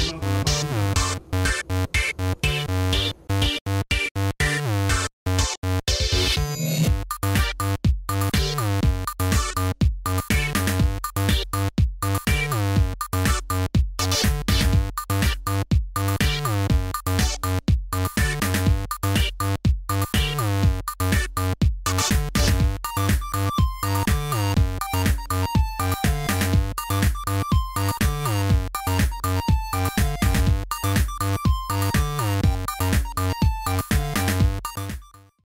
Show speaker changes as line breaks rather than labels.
Yeah.